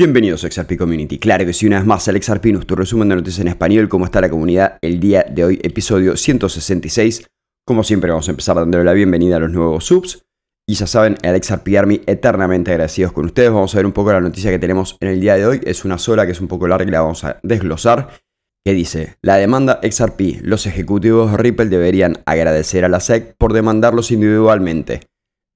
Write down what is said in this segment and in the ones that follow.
Bienvenidos a XRP Community. Claro que sí, una vez más, Alex Arpinus, tu resumen de noticias en español, cómo está la comunidad el día de hoy, episodio 166. Como siempre, vamos a empezar dándole la bienvenida a los nuevos subs. Y ya saben, Alex Arpi Army, eternamente agradecidos con ustedes. Vamos a ver un poco la noticia que tenemos en el día de hoy. Es una sola que es un poco larga y la vamos a desglosar. Que dice, la demanda XRP, los ejecutivos de Ripple deberían agradecer a la SEC por demandarlos individualmente.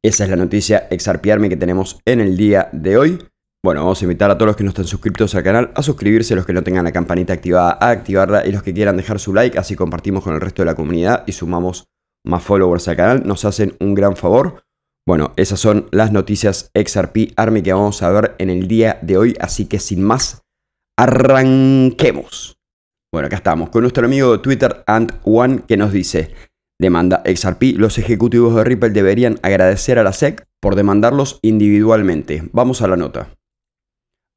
Esa es la noticia XRP Army que tenemos en el día de hoy. Bueno, vamos a invitar a todos los que no están suscritos al canal a suscribirse, los que no tengan la campanita activada a activarla y los que quieran dejar su like, así compartimos con el resto de la comunidad y sumamos más followers al canal, nos hacen un gran favor. Bueno, esas son las noticias XRP Army que vamos a ver en el día de hoy, así que sin más, arranquemos. Bueno, acá estamos con nuestro amigo de Twitter Ant1 que nos dice, demanda XRP, los ejecutivos de Ripple deberían agradecer a la SEC por demandarlos individualmente. Vamos a la nota.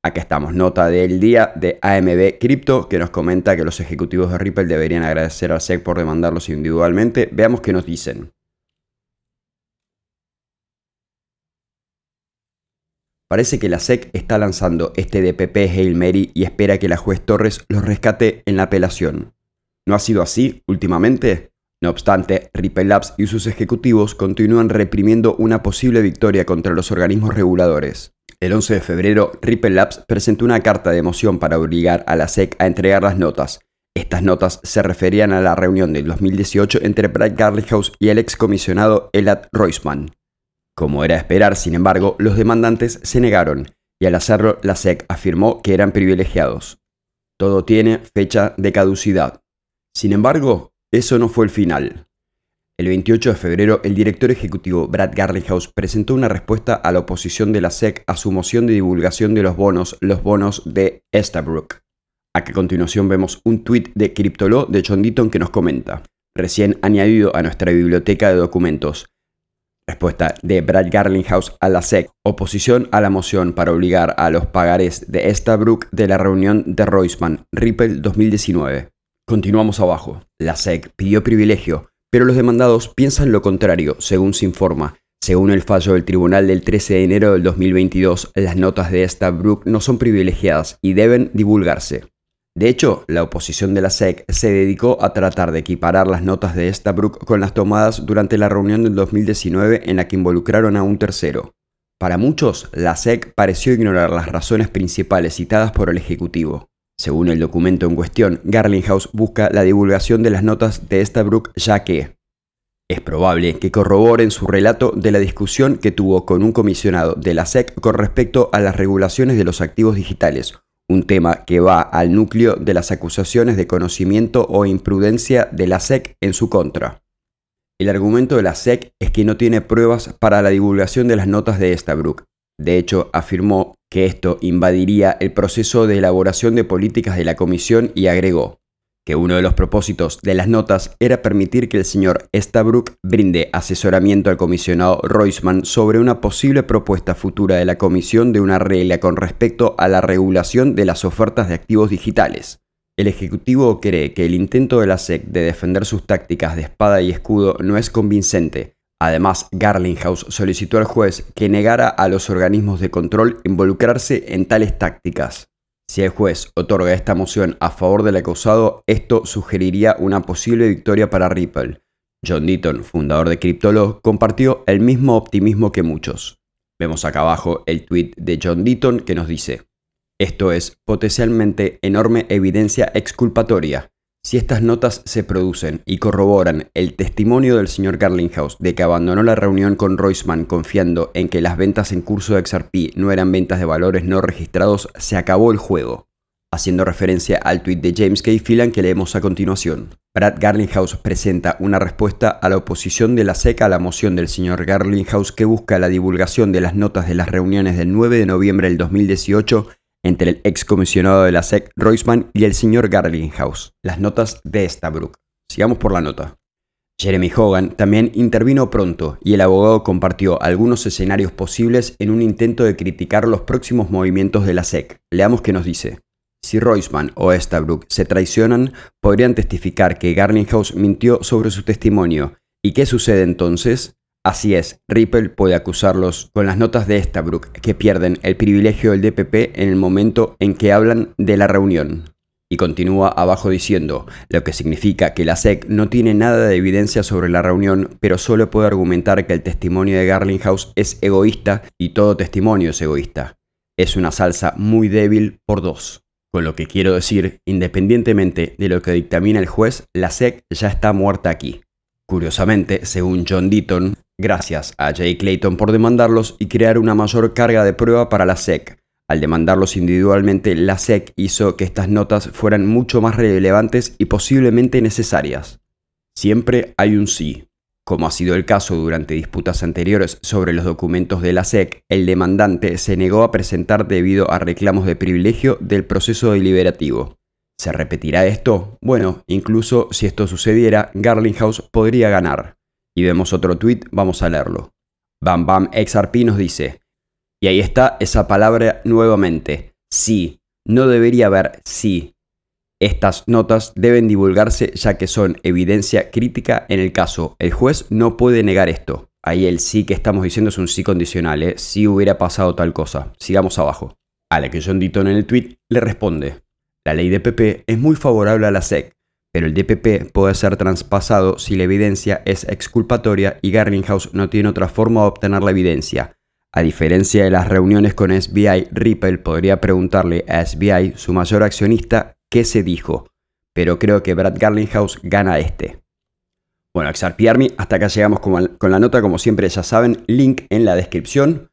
Acá estamos, nota del día de AMB Crypto que nos comenta que los ejecutivos de Ripple deberían agradecer al SEC por demandarlos individualmente. Veamos qué nos dicen. Parece que la SEC está lanzando este DPP Hail Mary y espera que la juez Torres los rescate en la apelación. ¿No ha sido así últimamente? No obstante, Ripple Labs y sus ejecutivos continúan reprimiendo una posible victoria contra los organismos reguladores. El 11 de febrero, Ripple Labs presentó una carta de moción para obligar a la SEC a entregar las notas. Estas notas se referían a la reunión del 2018 entre Brad Garlinghouse y el excomisionado Elad Roisman. Como era de esperar, sin embargo, los demandantes se negaron, y al hacerlo, la SEC afirmó que eran privilegiados. Todo tiene fecha de caducidad. Sin embargo, eso no fue el final. El 28 de febrero, el director ejecutivo Brad Garlinghouse presentó una respuesta a la oposición de la SEC a su moción de divulgación de los bonos, los bonos de Estabrook. A que continuación vemos un tuit de CryptoLaw de John Deaton que nos comenta, recién añadido a nuestra biblioteca de documentos. Respuesta de Brad Garlinghouse a la SEC. Oposición a la moción para obligar a los pagares de Estabrook de la reunión de Roisman, Ripple 2019. Continuamos abajo. La SEC pidió privilegio pero los demandados piensan lo contrario, según se informa. Según el fallo del tribunal del 13 de enero del 2022, las notas de Estabrook no son privilegiadas y deben divulgarse. De hecho, la oposición de la SEC se dedicó a tratar de equiparar las notas de Estabrook con las tomadas durante la reunión del 2019 en la que involucraron a un tercero. Para muchos, la SEC pareció ignorar las razones principales citadas por el Ejecutivo. Según el documento en cuestión, Garlinghouse busca la divulgación de las notas de Estabrook ya que es probable que corroboren su relato de la discusión que tuvo con un comisionado de la SEC con respecto a las regulaciones de los activos digitales, un tema que va al núcleo de las acusaciones de conocimiento o imprudencia de la SEC en su contra. El argumento de la SEC es que no tiene pruebas para la divulgación de las notas de Estabrook. De hecho, afirmó que esto invadiría el proceso de elaboración de políticas de la Comisión y agregó que uno de los propósitos de las notas era permitir que el señor Estabrook brinde asesoramiento al comisionado Roisman sobre una posible propuesta futura de la Comisión de una regla con respecto a la regulación de las ofertas de activos digitales. El Ejecutivo cree que el intento de la SEC de defender sus tácticas de espada y escudo no es convincente, Además, Garlinghouse solicitó al juez que negara a los organismos de control involucrarse en tales tácticas. Si el juez otorga esta moción a favor del acusado, esto sugeriría una posible victoria para Ripple. John Deaton, fundador de CryptoLaw, compartió el mismo optimismo que muchos. Vemos acá abajo el tweet de John Deaton que nos dice, esto es potencialmente enorme evidencia exculpatoria. Si estas notas se producen y corroboran el testimonio del señor Garlinghouse de que abandonó la reunión con Roisman confiando en que las ventas en curso de XRP no eran ventas de valores no registrados, se acabó el juego. Haciendo referencia al tweet de James K. Phelan que leemos a continuación. Brad Garlinghouse presenta una respuesta a la oposición de la SEC a la moción del señor Garlinghouse que busca la divulgación de las notas de las reuniones del 9 de noviembre del 2018 entre el excomisionado de la SEC, Roisman, y el señor Garlinghouse. Las notas de Estabrook. Sigamos por la nota. Jeremy Hogan también intervino pronto y el abogado compartió algunos escenarios posibles en un intento de criticar los próximos movimientos de la SEC. Leamos qué nos dice. Si Roisman o Estabrook se traicionan, podrían testificar que Garlinghouse mintió sobre su testimonio. ¿Y qué sucede entonces? Así es, Ripple puede acusarlos con las notas de Estabrook que pierden el privilegio del DPP en el momento en que hablan de la reunión. Y continúa abajo diciendo, lo que significa que la SEC no tiene nada de evidencia sobre la reunión, pero solo puede argumentar que el testimonio de Garlinghouse es egoísta y todo testimonio es egoísta. Es una salsa muy débil por dos. Con lo que quiero decir, independientemente de lo que dictamina el juez, la SEC ya está muerta aquí. Curiosamente, según John Deaton, gracias a Jay Clayton por demandarlos y crear una mayor carga de prueba para la SEC, al demandarlos individualmente, la SEC hizo que estas notas fueran mucho más relevantes y posiblemente necesarias. Siempre hay un sí. Como ha sido el caso durante disputas anteriores sobre los documentos de la SEC, el demandante se negó a presentar debido a reclamos de privilegio del proceso deliberativo. ¿Se repetirá esto? Bueno, incluso si esto sucediera, Garlinghouse podría ganar. Y vemos otro tweet, vamos a leerlo. Bam Bam XRP nos dice, y ahí está esa palabra nuevamente. Sí. No debería haber sí. Estas notas deben divulgarse ya que son evidencia crítica en el caso. El juez no puede negar esto. Ahí el sí que estamos diciendo es un sí condicional, ¿eh? si hubiera pasado tal cosa. Sigamos abajo. A la que John Ditton en el tweet le responde. La ley de PP es muy favorable a la SEC, pero el DPP puede ser traspasado si la evidencia es exculpatoria y Garlinghouse no tiene otra forma de obtener la evidencia. A diferencia de las reuniones con SBI, Ripple podría preguntarle a SBI, su mayor accionista, qué se dijo, pero creo que Brad Garlinghouse gana este. Bueno, XRP Army, hasta acá llegamos con la nota, como siempre ya saben, link en la descripción.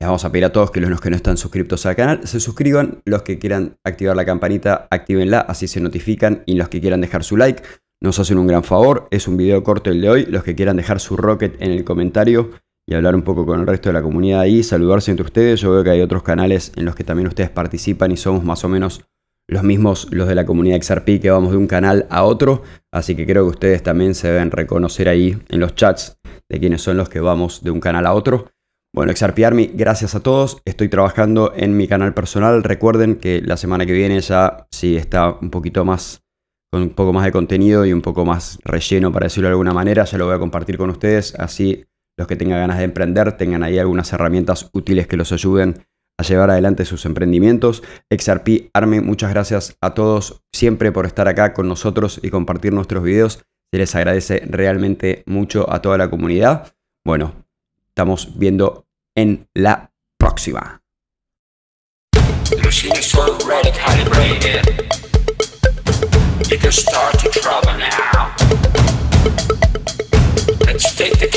Les vamos a pedir a todos que los que no están suscritos al canal se suscriban, los que quieran activar la campanita, actívenla, así se notifican, y los que quieran dejar su like, nos hacen un gran favor, es un video corto el de hoy, los que quieran dejar su rocket en el comentario, y hablar un poco con el resto de la comunidad ahí, saludarse entre ustedes. Yo veo que hay otros canales en los que también ustedes participan y somos más o menos los mismos, los de la comunidad XRP, que vamos de un canal a otro. Así que creo que ustedes también se deben reconocer ahí en los chats de quiénes son los que vamos de un canal a otro. Bueno, XRP Army, gracias a todos. Estoy trabajando en mi canal personal. Recuerden que la semana que viene ya sí está un poquito más, con un poco más de contenido y un poco más relleno, para decirlo de alguna manera. Ya lo voy a compartir con ustedes. Así los que tengan ganas de emprender tengan ahí algunas herramientas útiles que los ayuden a llevar adelante sus emprendimientos. XRP Arme, muchas gracias a todos siempre por estar acá con nosotros y compartir nuestros videos. Se les agradece realmente mucho a toda la comunidad. Bueno, estamos viendo en la próxima. Let's take the.